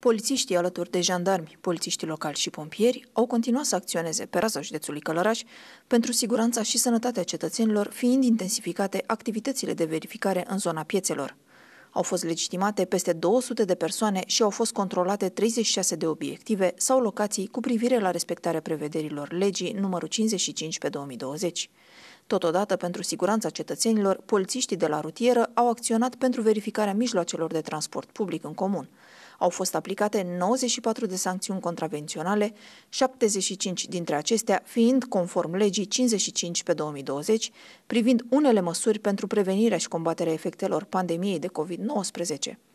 Polițiștii alături de jandarmi, polițiștii locali și pompieri au continuat să acționeze pe raza județului Călăraș pentru siguranța și sănătatea cetățenilor, fiind intensificate activitățile de verificare în zona piețelor. Au fost legitimate peste 200 de persoane și au fost controlate 36 de obiective sau locații cu privire la respectarea prevederilor legii numărul 55 pe 2020. Totodată, pentru siguranța cetățenilor, polițiștii de la rutieră au acționat pentru verificarea mijloacelor de transport public în comun. Au fost aplicate 94 de sancțiuni contravenționale, 75 dintre acestea fiind conform legii 55 pe 2020, privind unele măsuri pentru prevenirea și combaterea efectelor pandemiei de COVID-19.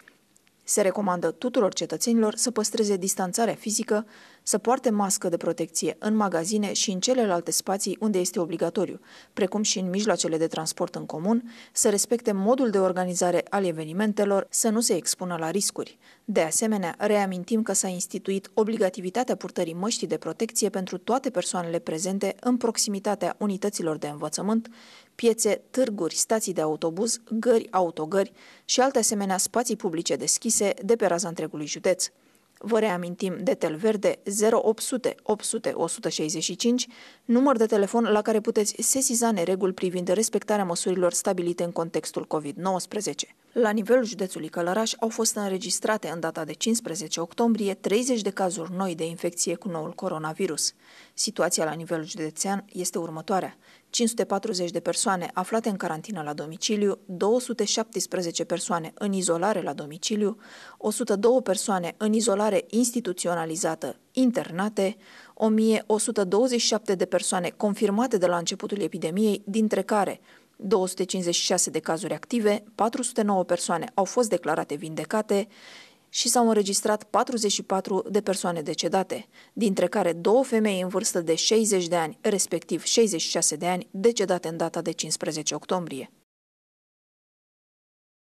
Se recomandă tuturor cetățenilor să păstreze distanțarea fizică, să poarte mască de protecție în magazine și în celelalte spații unde este obligatoriu, precum și în mijloacele de transport în comun, să respecte modul de organizare al evenimentelor, să nu se expună la riscuri. De asemenea, reamintim că s-a instituit obligativitatea purtării măștii de protecție pentru toate persoanele prezente în proximitatea unităților de învățământ, piețe, târguri, stații de autobuz, gări, autogări și alte asemenea spații publice deschise de pe raza întregului județ. Vă reamintim de tel verde 0800 800 165, număr de telefon la care puteți sesiza nereguli privind respectarea măsurilor stabilite în contextul COVID-19. La nivelul județului Călăraș au fost înregistrate în data de 15 octombrie 30 de cazuri noi de infecție cu noul coronavirus. Situația la nivelul județean este următoarea. 540 de persoane aflate în carantină la domiciliu, 217 persoane în izolare la domiciliu, 102 persoane în izolare instituționalizată internate, 1127 de persoane confirmate de la începutul epidemiei, dintre care 256 de cazuri active, 409 persoane au fost declarate vindecate și s-au înregistrat 44 de persoane decedate, dintre care două femei în vârstă de 60 de ani, respectiv 66 de ani, decedate în data de 15 octombrie.